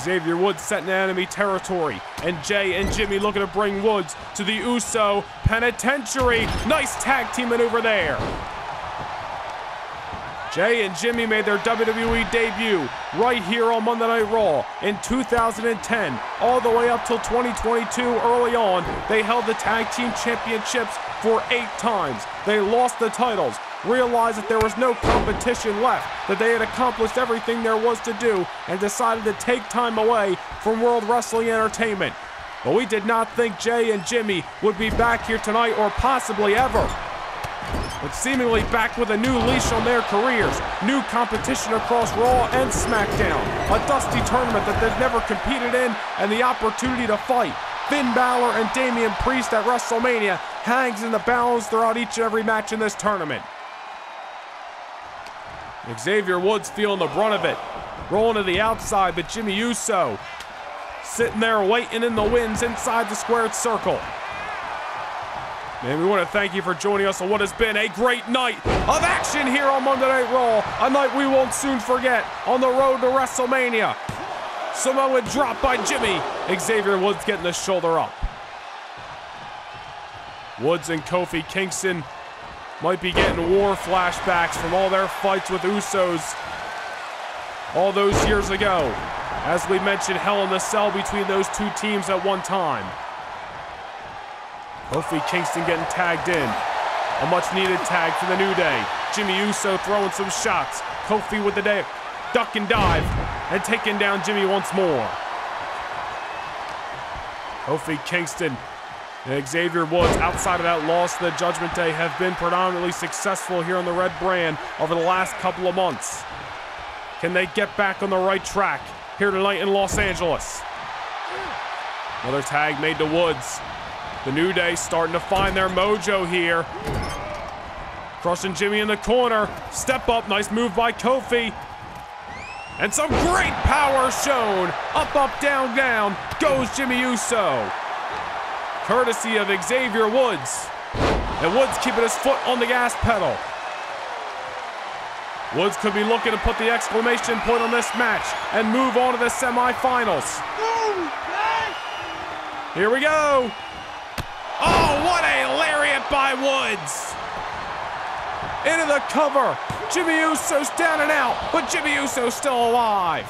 Xavier Woods setting enemy territory, and Jey and Jimmy looking to bring Woods to the Uso Penitentiary. Nice tag team maneuver there. Jey and Jimmy made their WWE debut right here on Monday Night Raw in 2010, all the way up till 2022. Early on, they held the tag team championships for eight times. They lost the titles, realized that there was no competition left, that they had accomplished everything there was to do, and decided to take time away from World Wrestling Entertainment. But we did not think Jey and Jimmy would be back here tonight or possibly ever. But seemingly back with a new leash on their careers, new competition across Raw and SmackDown, a dusty tournament that they've never competed in, and the opportunity to fight. Finn Balor and Damian Priest at WrestleMania hangs in the balance throughout each and every match in this tournament. Xavier Woods feeling the brunt of it. Rolling to the outside, but Jimmy Uso sitting there waiting in the winds inside the squared circle. And we want to thank you for joining us on what has been a great night of action here on Monday Night Raw. A night we won't soon forget on the road to WrestleMania. Samoa drop by Jimmy. Xavier Woods getting the shoulder up. Woods and Kofi Kingston might be getting war flashbacks from all their fights with Usos all those years ago. As we mentioned, Hell in the Cell between those two teams at one time. Kofi Kingston getting tagged in. A much needed tag for the New Day. Jimmy Uso throwing some shots. Kofi with the day, duck and dive, and taking down Jimmy once more. Kofi Kingston and Xavier Woods, outside of that loss to the Judgment Day, have been predominantly successful here on the Red Brand over the last couple of months. Can they get back on the right track here tonight in Los Angeles? Another tag made to Woods. The New Day starting to find their mojo here. Crushing Jimmy in the corner. Step up, nice move by Kofi. And some great power shown. Up, up, down, down goes Jimmy Uso. Courtesy of Xavier Woods. And Woods keeping his foot on the gas pedal. Woods could be looking to put the exclamation point on this match and move on to the semifinals. Here we go. Oh, what a lariat by Woods. Into the cover. Jimmy Uso's down and out, but Jimmy Uso's still alive.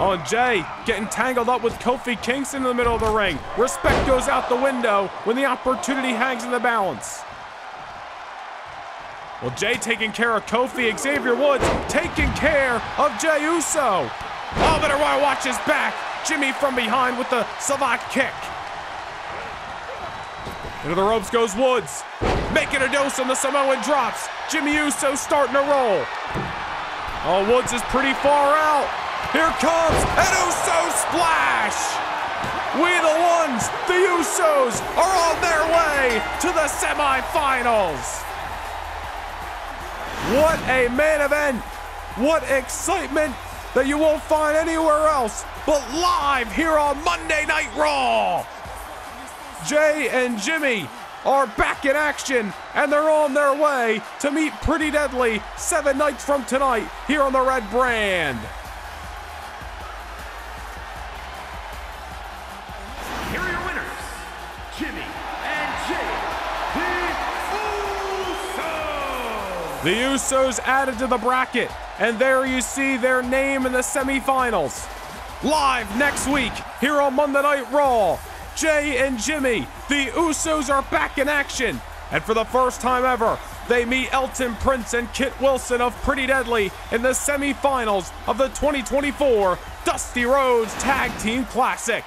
Oh, and Jey getting tangled up with Kofi Kingston in the middle of the ring. Respect goes out the window when the opportunity hangs in the balance. Well, Jey taking care of Kofi, Xavier Woods taking care of Jey Uso. Oh, but Roy watches back. Jimmy from behind with the Savate kick. Into the ropes goes Woods. Making a dose on the Samoan drops. Jimmy Uso starting to roll. Oh, Woods is pretty far out. Here comes an Uso splash. We the ones, the Usos, are on their way to the semifinals. What a main event! What excitement that you won't find anywhere else but live here on Monday Night Raw! Jey and Jimmy are back in action and they're on their way to meet Pretty Deadly seven nights from tonight here on the Red Brand. Here are your winners, Jimmy and Jey, the Usos. The Usos added to the bracket, and there you see their name in the semifinals. Live next week here on Monday Night Raw, Jey and Jimmy, the Usos are back in action, and for the first time ever, they meet Elton Prince and Kit Wilson of Pretty Deadly in the semifinals of the 2024 Dusty Rhodes Tag Team Classic.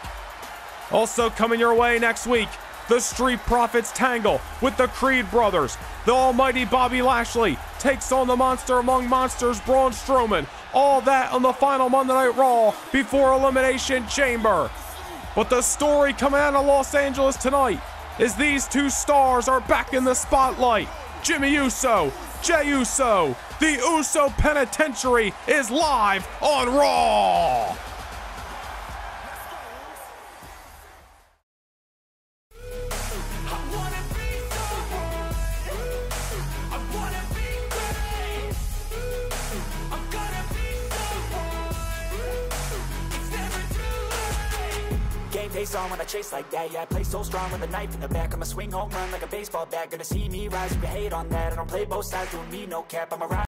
Also coming your way next week, the Street Profits tangle with the Creed brothers. The almighty Bobby Lashley takes on the monster among monsters, Braun Strowman. All that on the final Monday Night Raw before Elimination Chamber. But the story coming out of Los Angeles tonight is these two stars are back in the spotlight. Jimmy Uso, Jey Uso, the Uso Penitentiary is live on Raw. Face on when I chase like that. Yeah, I play so strong with a knife in the back. I'ma swing home run like a baseball bat. Gonna see me rise. You can hate on that. I don't play both sides, doing me no cap. I'm a ride.